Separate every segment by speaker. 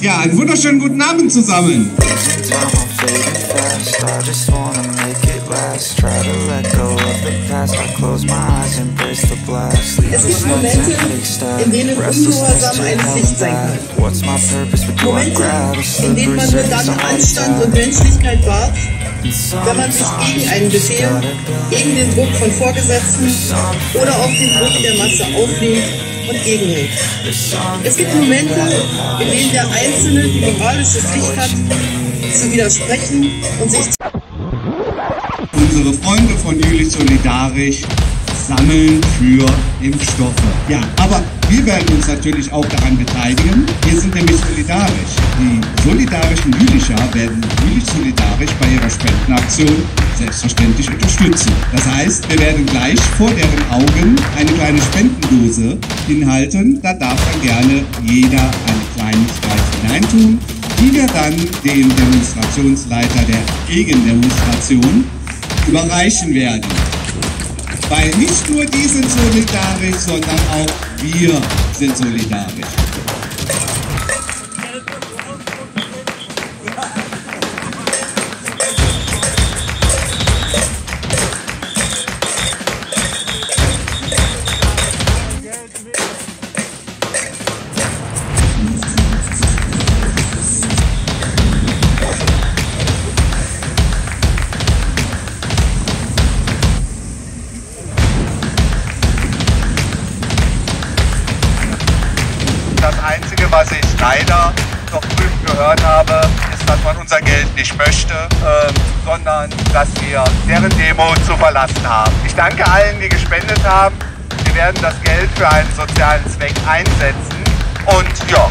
Speaker 1: Ja, einen wunderschönen guten Abend zusammen.
Speaker 2: Es gibt Momente, in denen Ungehorsam eine Pflicht sein kann. Momente, in denen man nur dann Anstand und Menschlichkeit wahrt, wenn man sich gegen einen Befehl, gegen den Druck von Vorgesetzten oder auch den Druck der Masse auflehnt und gegenhält. Es gibt Momente, in denen der Einzelne die moralische Pflicht hat, zu widersprechen und sich
Speaker 1: Unsere Freunde von Jülich Solidarisch sammeln für Impfstoffe. Ja, aber wir werden uns natürlich auch daran beteiligen. Wir sind nämlich solidarisch. Die solidarischen Jülicher werden Jülich Solidarisch bei ihrer Spendenaktion selbstverständlich unterstützen. Das heißt, wir werden gleich vor deren Augen eine kleine Spendendose hinhalten. Da darf dann gerne jeder eine Kleinigkeit hineintun, die wir dann dem Demonstrationsleiter der Gegendemonstration überreichen werden. Weil nicht nur die sind solidarisch, sondern auch wir sind solidarisch.
Speaker 3: Was ich leider noch drüben gehört habe, ist, dass man unser Geld nicht möchte, ähm, sondern dass wir deren Demo zu verlassen haben. Ich danke allen, die gespendet haben. Wir werden das Geld für einen sozialen Zweck einsetzen. Und ja,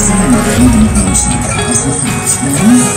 Speaker 4: Você é um filho de Deus, de graça, tá? feliz, feliz.